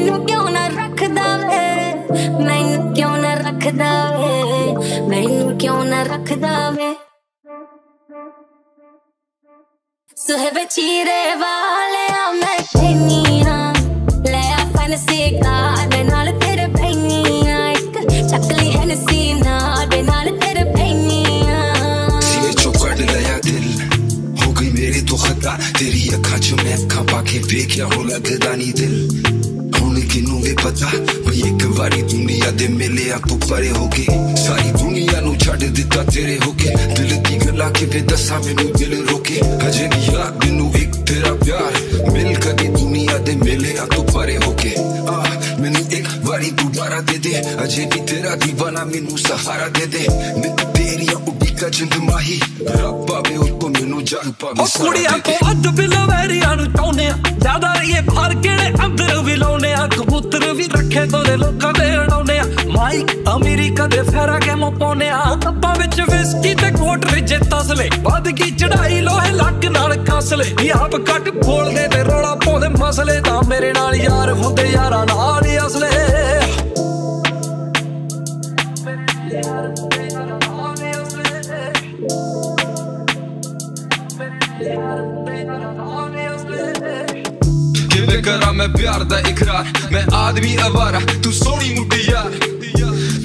ਮੈਨੂੰ ਕਿਉਂ ਨਾ ਰੱਖਦਾ ਵੇ? ਮੈਨੂੰ ਕਿਉਂ ਨਾ ਰੱਖਦਾ ਵੇ? ਮੈਨੂੰ ਕਿਉਂ ਨਾ ਰੱਖਦਾ ਵੇ? ਸੁਹਬ ਚੀਰੇ ਵਾਲਿਆ ਮੈਂ ਤੈਨੀਆਂ ਲੈ ਆ ਫਨਸੀ ਕਾਰ ਨਾਲ ਤੇਰੇ ਪੈਨੀਆਂ ਇੱਕ ਚੱਕਲੀ ਹਨਸੀ ਨਾਲ ਨਾਲ ਤੇਰੇ ਪੈਨੀਆਂ ਸੀਨੇ ਚੋਂ ਲਿਆ ਦਿਲ। ਹੋ ਗਈ ਮੇਰੇ ਤੋਂ ਖਤਾ ਤੇਰੀ ਅੱਖਾਂ 'ਚ ਮੈਂ ਅੱਖਾਂ ਪਾ ਕੇ ਵੇਖਿਆ ਹੋ ਲੱਗਦਾ ਨਹੀਂ ਦਿਲ। ਹੁਣ ਕਿਨੂੰ ਵੀ ਪਤਾ? ਵੀ ਇੱਕ ਵਾਰੀ ਦੁਨੀਆ ਦੇ ਮੇਲੇ ਆ ਤੋਂ ਪਰੇ ਹੋ ਕੇ ਸਾਰੀ ਦੁਨੀਆ ਨੂੰ ਛੱਡ ਦਿੱਤਾ ਤੇਰੇ ਹੋ ਕੇ ਦਿਲ ਦੀ ਗੱਲਾਂ ਕਿਵੇਂ ਦੱਸਾਂ ਮੈਨੂੰ ਦਿਲ ਰੋਕੇ। ਹਜੇ ਵੀ ਯਾਦ ਮੈਨੂੰ ਇੱਕ ਤੇਰਾ ਪਿਆਰ ਮਿਲ ਕਦੀ ਦੁਨੀਆ ਦੇ ਮੇਲੇ ਆ ਤੋਂ ਪਰੇ ਹੋ ਕੇ ਆ ਮੈਨੂੰ ਇੱਕ ਵਾਰੀ ਦੁਬਾਰਾ ਦੇ ਦੇ। ਅਜੇ ਵੀ ਤੇਰਾ دیਵਾਨਾ ਮੈਨੂੰ ਸਹਾਰਾ ਦੇ ਦੇ। ਮੈਂ ਤੇਰੀਆਂ ਉਡੀਕਾ ਜਿੰਦ ਮਾਹੀ। ਰੱਬ ਪਾਵੇ ਉਹ ਤੋਂ ਮੈਨੂੰ ਜਗ ਪਾਵੇ ਉਹ ਕੁੜੀਆਂ ਤੋਂ ਅੱਧ ਬਿਲੋ ਵੈਰੀਆਂ ਨੂੰ ਆ। ਜ਼ਿਆਦਾ ਇਹ ਫਰ ਕਿਹੜੇ ਅੰਦਰ ਵੀ ਕਬੂਤਰ ਵੀ ਤੋਰੇ ਲੋਕਾਂ ਦੇ ਉਡਾਉਨੇ ਆ ਮਾਈਕ ਅਮਰੀਕਾ ਦੇ ਫੇਰਾ ਕੇ ਮੋ ਪਾਉਨੇ ਆ ਕੱਪਾਂ ਵਿੱਚ ਵਿਸਕੀ ਤੇ ਕੋਟ ਰਿਜੇ ਤਸਲੇ ਵੱਧ ਕੀ ਚੜਾਈ ਲੋਹੇ ਲੱਕ ਨਾਲ ਕਸਲੇ ਵੀ ਆਪ ਕੱਟ ਬੋਲਦੇ ਤੇ ਰੋਲਾ ਪਾਉਂਦੇ ਮਸਲੇ ਤਾਂ ਮੇਰੇ ਨਾਲ ਯਾਰ ਹੁੰਦੇ ਯਾਰਾਂ ਨਾਲ ਹੀ ਅਸਲੇ ਕਿਵੇਂ ਕਰਾਂ ਮੈਂ ਪਿਆਰ ਦਾ ਇਕਰਾਰ ਮੈਂ ਆਦਮੀ ਅਵਾਰਾ, ਤੂੰ ਸੋਹਣੀ ਮੁੱਢੀ ਯਾਰ।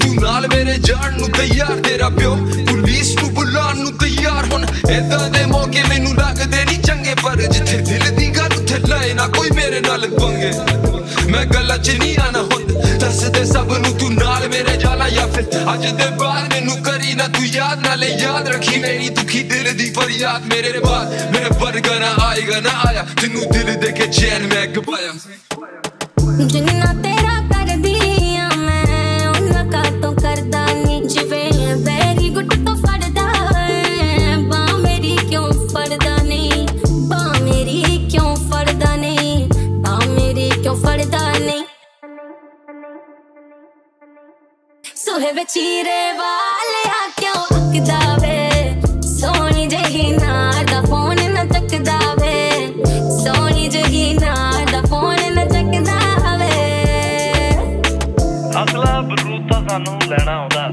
ਤੂੰ ਨਾਲ ਮੇਰੇ ਜਾਣ ਨੂੰ ਤਿਆਰ, ਤੇਰਾ ਪਿਓ ਪੁਲਿਸ ਨੂੰ ਬੁਲਾਉਣ ਨੂੰ ਤਿਆਰ। ਹੁਣ ਏਦਾਂ ਦੇ ਮੌਕੇ ਮੈਨੂੰ ਲੱਗਦੇ ਨਹੀਂ ਚੰਗੇ, ਪਰ ਜਿੱਥੇ ਦਿਲ ਦੀ ਗੱਲ, ਉੱਥੇ ਲਾਏ ਨਾ ਕੋਈ ਮੇਰੇ ਨਾਲ ਪੰਗੇ। ਮੈਂ ਗੱਲਾਂ ਚ ਨਹੀਂ ਆਣਾ ਹੁਣ, ਦੱਸਦੇ ਸਭ ਨੂੰ ਤੂੰ ਨਾਲ ਮੇਰੇ ਜਾਣਾ ਜਾਂ ਫਿਰ ਅੱਜ ਦੇ ਬਾਅਦ ਨਾ ਤੂੰ ਯਾਦ, ਨਾਲੇ ਯਾਦ ਰੱਖੀ ਮੇਰੀ। ਦੁਖੀ ਦਿਲ ਦੀ ਫਰਿਆਦ? ਮੇਰੇ ਬਾਅਦ ਮੇਰੇ ਵਰਗਾ ਨਾ ਆਏਗਾ, ਨਾ ਆਇਆ। ਤੈਨੂੰ ਦਿਲ ਦੇ ਕੇ ਚੈਨ ਮੈਂ ਗਵਾਇਆ। ਜਿੰਨਾ ਤੇਰਾ ਸੋਹੇ ਵਿਚੀਰੇ ਵਾਲਿਆ ਕਿਉਂ ਅੱਕਦਾ ਵੇ? ਸੋਹਣੀ ਜਹੀ ਨਾਰ ਦਾ ਫੋਨ ਨਾ ਚੱਕਦਾ ਵੇ। ਸੋਹਣੀ ਜਹੀ ਨਾਰ ਦਾ ਫੋਨ ਨਾ ਚੱਕਦਾ ਵੇ। ਅਸਲਾ ਬਰੂਦ ਸਾਨੂੰ ਲੈਣਾ ਆਉਂਦਾ।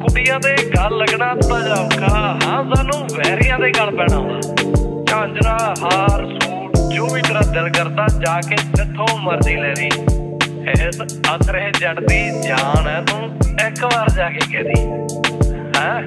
ਕੁੜੀਆਂ ਦੇ ਗੱਲ ਲੱਗਣਾ ਤਾਂ ਔਖਾ। ਹਾਂ, ਸਾਨੂੰ ਵੈਰੀਆਂ ਦੇ ਗੱਲ ਪੈਣਾ ਆਉਂਦਾ। ਝਾਂਜਰਾ, ਹਾਰ, ਸੂਟ, ਜੋ ਵੀ ਤੇਰਾ ਦਿਲ ਕਰਦਾ, ਜਾ ਕੇ ਜਿੱਥੋਂ ਮਰਜ਼ੀ ਲੈ ਲਈ। ਇਸ ਅਸਰੇ ਜੜ ਦੀ ਜਾਨ ਹੈ ਤੂੰ ਇੱਕ ਵਾਰ ਜਾ ਕੇ ਕਹਦੀ ਹਾਂ?